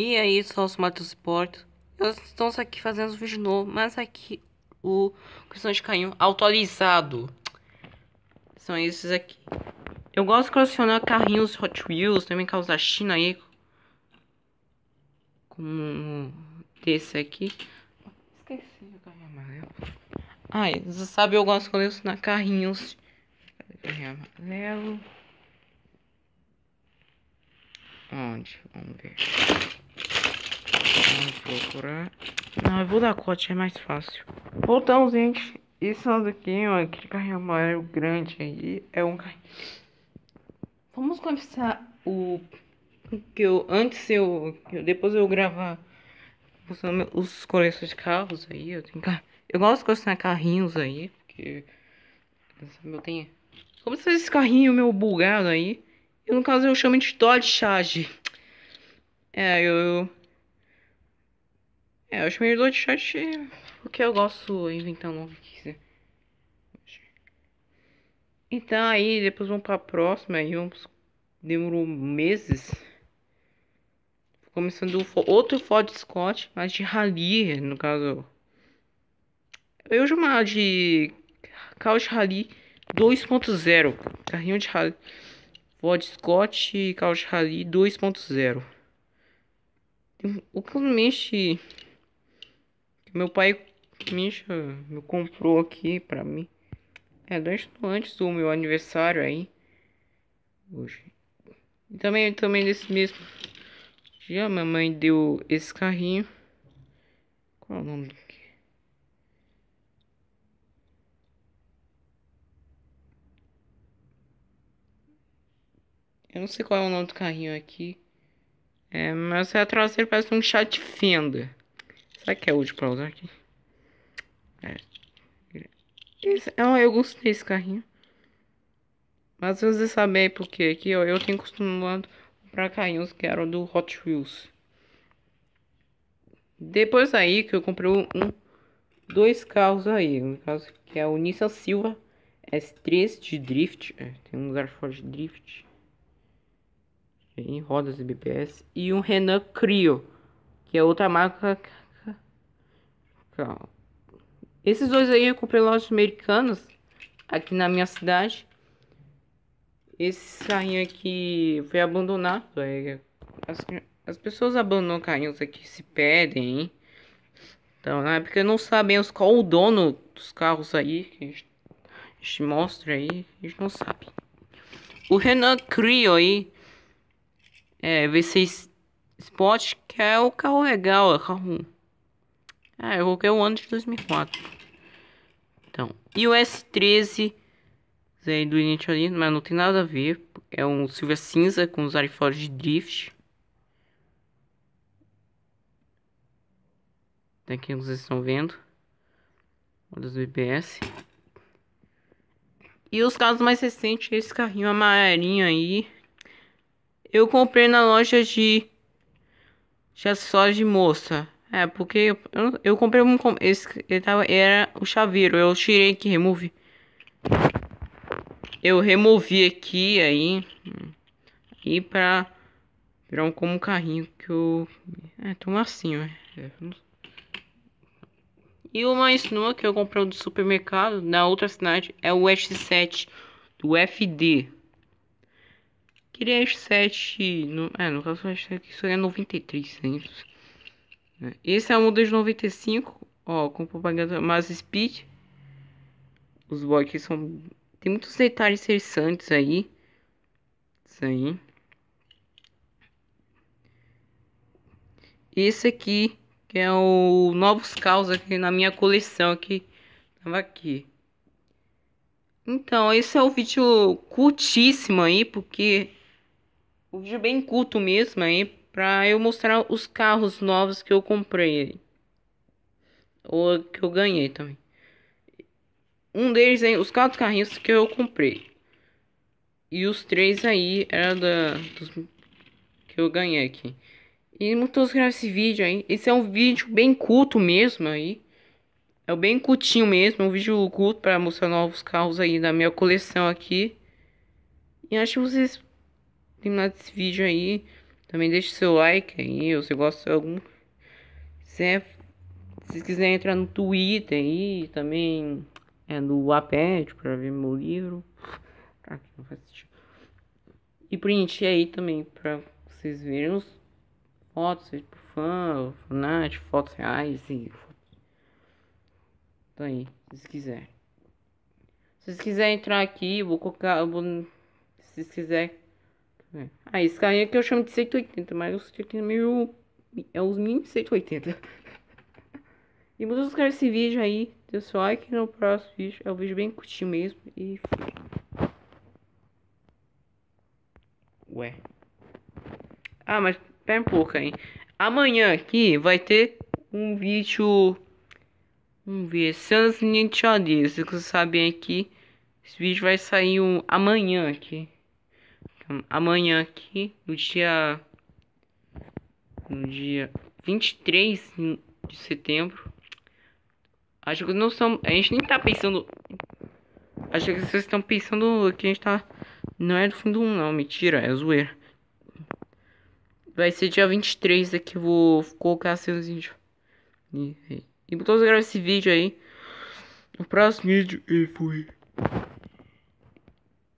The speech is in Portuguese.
E aí, só os Motorsport. Eu estou aqui fazendo um vídeo novo, mas aqui o questão de canhão atualizado. São esses aqui. Eu gosto de colecionar carrinhos Hot Wheels, também carros da China aí. Como esse aqui. Esqueci o carrinho amarelo. Você sabe, eu gosto de colecionar carrinhos. Carrinho amarelo. Onde? Vamos ver. Vamos procurar. Não, eu vou dar corte, é mais fácil. Voltamos, gente. Isso aqui, ó, aquele carrinho amarelo grande aí. É um carrinho. Vamos começar o. Que eu. Antes eu. Depois eu gravar. Os coleções de carros aí. Eu tenho carro. Eu gosto de colecionar carrinhos aí. Porque. Eu tenho. Como se esse carrinho meu bugado aí. Eu, no caso, eu chamo de Dodge Charge. É, eu... É, eu chamei de Dodge Charge porque eu gosto de inventar um novo aqui. Então, aí, depois vamos pra próxima. Aí, vamos... Demorou meses. Começando outro Ford Scott, mas de rally, no caso. Eu chamava de carro de rally 2.0. Carrinho de rally. Ford Scott Couch Rally 2.0. O que mexe meu pai mexe, me comprou aqui pra mim. É, dois antes do meu aniversário aí. Hoje. E também, também desse mesmo dia, minha mãe deu esse carrinho. Qual é o nome Eu não sei qual é o nome do carrinho aqui. É, mas a traseira parece um chat fenda. Será que é útil pra usar aqui? É. Esse, oh, eu gostei desse carrinho. Mas você sabe porque aqui ó, eu tenho costumado comprar carrinhos que eram do Hot Wheels. Depois aí que eu comprei um, dois carros aí, no caso que é o Nissan Silva S3 de drift, é, tem um lugar de drift em rodas e BPS e um Renault Clio, que é outra marca. Esses dois aí eu comprei lojas americanas aqui na minha cidade. Esse carrinho aqui foi abandonado. É, as, as pessoas abandonam carrinhos aqui se pedem? Então, na época não sabemos qual o dono dos carros aí. Que a gente, a gente mostra aí, a gente não sabe. O Renault Clio aí é, V6 Sport, que é o carro legal, é o carro. É, eu coloquei o ano de 2004. Então, e o S13 Zé do ali, mas não tem nada a ver. É um Silvia cinza com os arifórios de drift. Daqui vocês estão vendo. O dos BBS. E os carros mais recentes, esse carrinho amarelinho aí. Eu comprei na loja de, de acessórios de moça. É, porque eu, eu comprei um. Esse ele tava, era o chaveiro. Eu tirei aqui, removi. Eu removi aqui aí. E pra virar um como carrinho que eu. É, tô massinho, é. E mais novo que eu comprei do supermercado na outra cidade é o S7 do FD. Queria as 7. No, é, no caso, que isso é 93 centos. Né? Esse é o modelo de 95. Ó, com propaganda mais speed. Os blocos são. Tem muitos detalhes interessantes aí. Isso aí. Esse aqui, que é o Novos Caos aqui na minha coleção aqui. Tava aqui. Então, esse é o vídeo curtíssimo aí, porque um vídeo bem curto mesmo aí, pra eu mostrar os carros novos que eu comprei. Ou que eu ganhei também. Um deles aí, os quatro carrinhos que eu comprei. E os três aí era da dos, que eu ganhei aqui. E muitos gravar esse vídeo aí. Esse é um vídeo bem curto mesmo aí. É bem curtinho mesmo, um vídeo curto para mostrar novos carros aí da minha coleção aqui. E acho que vocês terminar esse vídeo aí. Também deixe seu like aí, ou se gosta de algum. Se, é, se quiser entrar no Twitter aí, também é no Apet para ver meu livro. Ah, não faz sentido. E print aí também pra vocês verem os fotos, tipo fã, fanart, fotos reais e. Tá aí, se quiserem. Se vocês quiserem entrar aqui, eu vou colocar. Eu vou, se vocês quiserem. É. Ah, esse carrinho aqui eu chamo de 180, mas o 180 é meio. É os mini 180. e muitos inscrever esse vídeo aí. Dê seu like no próximo vídeo. É um vídeo bem curtinho mesmo. E Ué. Ah, mas pera um pouco aí. Amanhã aqui vai ter um vídeo. Vamos ver. Cenas Ninja Se vocês sabem aqui. Esse vídeo vai sair um, amanhã aqui. Amanhã aqui. No dia. No dia 23 de setembro. Acho que não são. A gente nem tá pensando. Acho que vocês estão pensando que a gente tá. Não é do fim do mundo, não. Mentira, é zoeira. Vai ser dia 23 aqui. Eu vou colocar seus vídeos. E, e, e esse vídeo aí. No próximo vídeo. E fui.